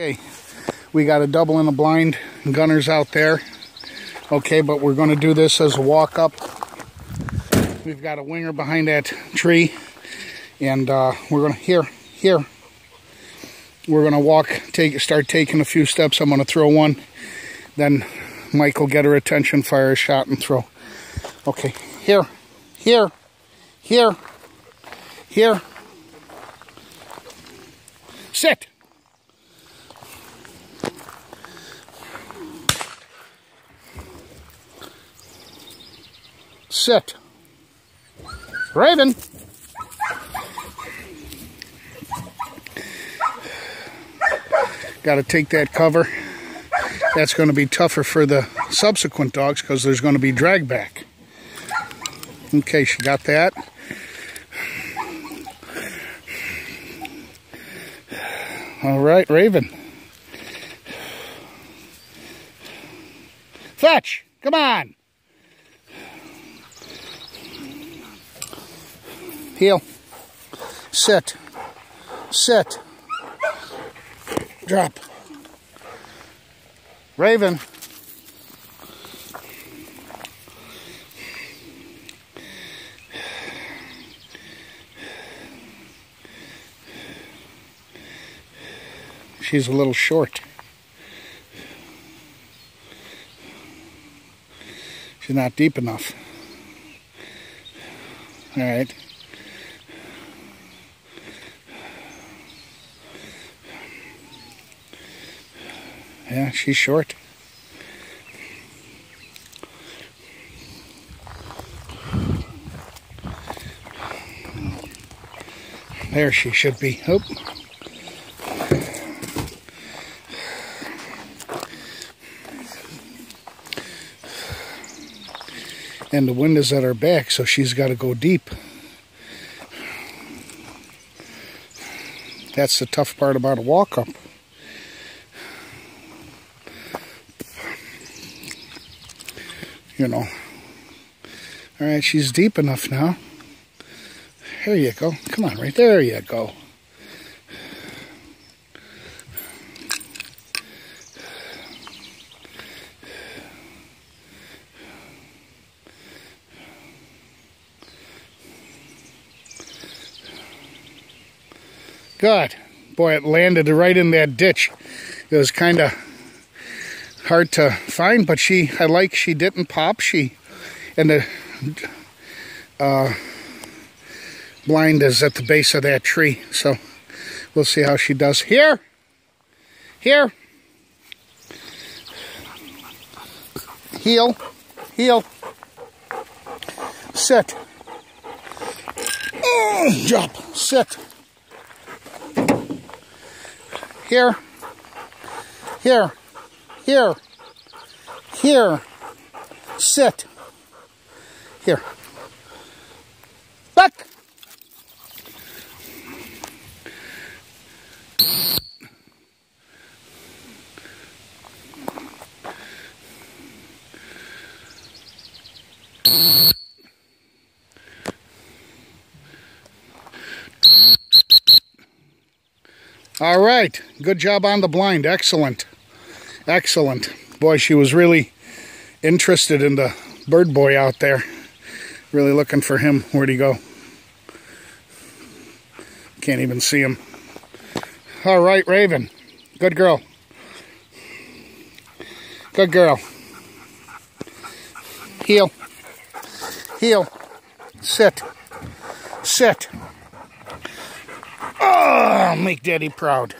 Okay, we got a double in a blind. Gunners out there. Okay, but we're going to do this as a walk up. We've got a winger behind that tree. And uh, we're going to, here, here. We're going to walk, take, start taking a few steps. I'm going to throw one. Then Mike will get her attention, fire a shot, and throw. Okay, here, here, here, here. Sit. Sit. Raven. Got to take that cover. That's going to be tougher for the subsequent dogs because there's going to be drag back. Okay, she got that. All right, Raven. Fetch, come on. Heel. Sit. Sit. Drop. Raven. She's a little short. She's not deep enough. All right. Yeah, she's short. There she should be. Oh. And the wind is at her back, so she's got to go deep. That's the tough part about a walk-up. You know. All right, she's deep enough now. There you go. Come on, right there you go. God, boy, it landed right in that ditch. It was kind of hard to find, but she, I like she didn't pop. She, and the uh, blind is at the base of that tree. So we'll see how she does. Here, here, heel, heel, sit, oh, drop, sit. Here, here, here, here, sit, here, back. All right. Good job on the blind. Excellent. Excellent. Boy, she was really interested in the bird boy out there. Really looking for him. Where'd he go? Can't even see him. All right, Raven. Good girl. Good girl. Heel. Heel. Sit. Sit. Oh, make Daddy proud.